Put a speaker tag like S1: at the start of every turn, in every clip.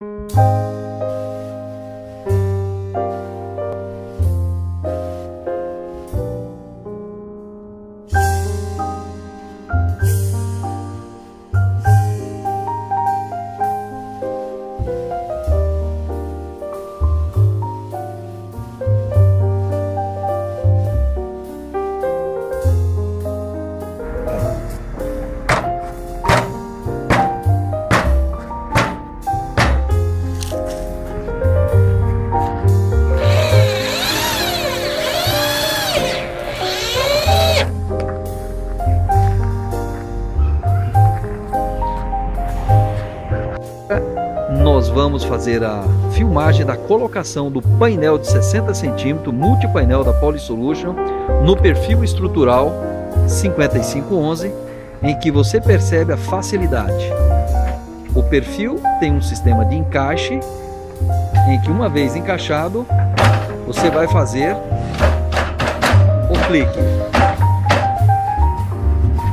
S1: you. Nós vamos fazer a filmagem da colocação do painel de 60 centímetros multipainel da Polysolution no perfil estrutural 5511 em que você percebe a facilidade. O perfil tem um sistema de encaixe em que uma vez encaixado você vai fazer o clique.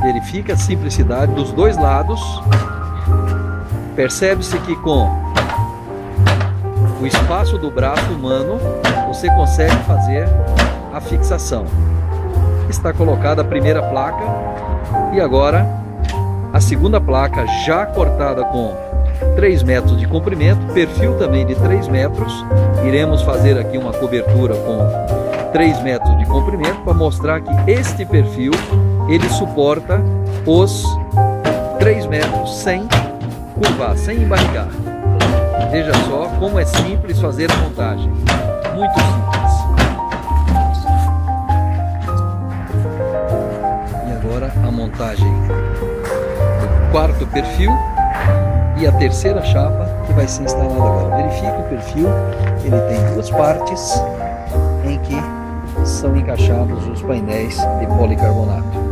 S1: Verifique a simplicidade dos dois lados. Percebe-se que com o espaço do braço humano, você consegue fazer a fixação. Está colocada a primeira placa e agora a segunda placa já cortada com 3 metros de comprimento, perfil também de 3 metros. Iremos fazer aqui uma cobertura com 3 metros de comprimento para mostrar que este perfil ele suporta os 3 metros sem curvar, sem embarcar. Veja só como é simples fazer a montagem. Muito simples. E agora a montagem do quarto perfil e a terceira chapa que vai ser instalada agora. Verifique o perfil, ele tem duas partes em que são encaixados os painéis de policarbonato.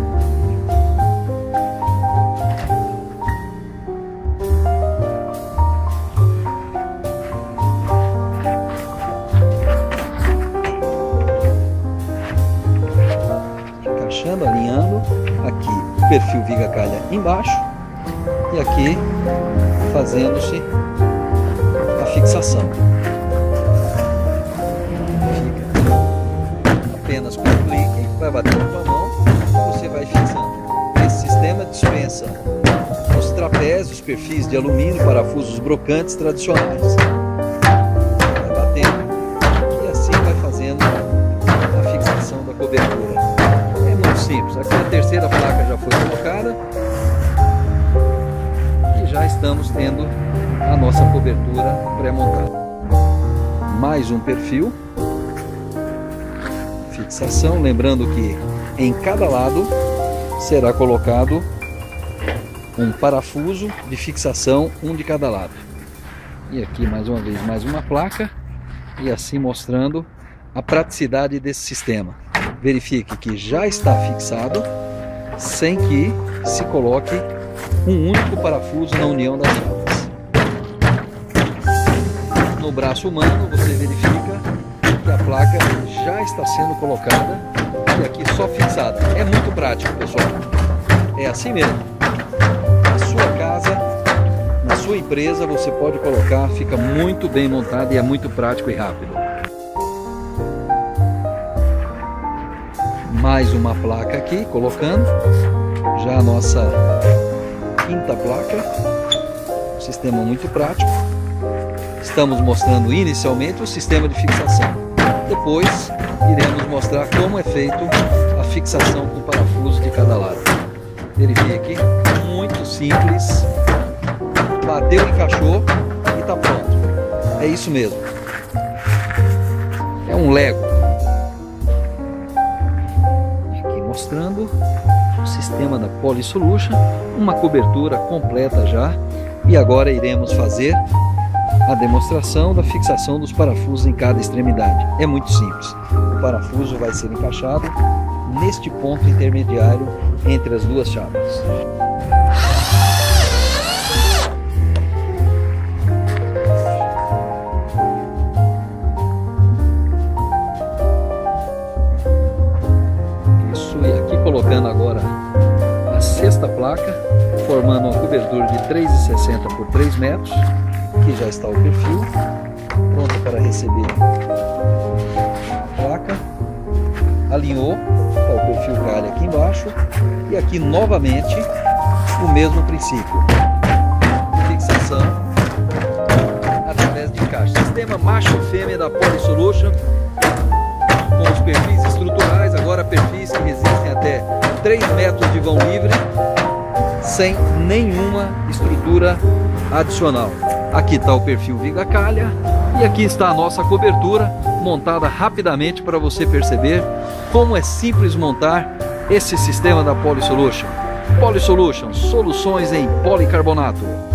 S1: Encaixando, alinhando. Aqui perfil viga calha embaixo e aqui fazendo-se a fixação. Fica apenas com um clique, vai batendo com a mão, você vai fixando. Esse sistema dispensa os trapézios, perfis de alumínio, parafusos brocantes tradicionais. Vai batendo e assim vai fazendo a fixação da cobertura Aqui a terceira placa já foi colocada e já estamos tendo a nossa cobertura pré-montada. Mais um perfil, fixação, lembrando que em cada lado será colocado um parafuso de fixação, um de cada lado. E aqui mais uma vez mais uma placa e assim mostrando a praticidade desse sistema verifique que já está fixado sem que se coloque um único parafuso na união das chapas. No braço humano você verifica que a placa já está sendo colocada e aqui só fixada. É muito prático pessoal, é assim mesmo. Na sua casa, na sua empresa você pode colocar, fica muito bem montado e é muito prático e rápido. Mais uma placa aqui, colocando já a nossa quinta placa, sistema muito prático. Estamos mostrando inicialmente o sistema de fixação. Depois iremos mostrar como é feito a fixação com parafuso de cada lado. Verifique, muito simples. Bateu, encaixou e está pronto. É isso mesmo. É um Lego. Mostrando o sistema da Polysolution, uma cobertura completa já. E agora iremos fazer a demonstração da fixação dos parafusos em cada extremidade. É muito simples. O parafuso vai ser encaixado neste ponto intermediário entre as duas chapas. Sexta placa, formando uma cobertura de 3,60 por 3 metros. Aqui já está o perfil, pronto para receber a placa. Alinhou, está o perfil galha aqui embaixo. E aqui novamente o mesmo princípio. Fixação através de encaixe. Sistema macho-fêmea da Polysolution com os perfis estruturais, agora perfis que resistem até 3 metros de vão livre sem nenhuma estrutura adicional. Aqui está o perfil Viga Calha e aqui está a nossa cobertura montada rapidamente para você perceber como é simples montar esse sistema da Polysolution. Polysolution, soluções em policarbonato.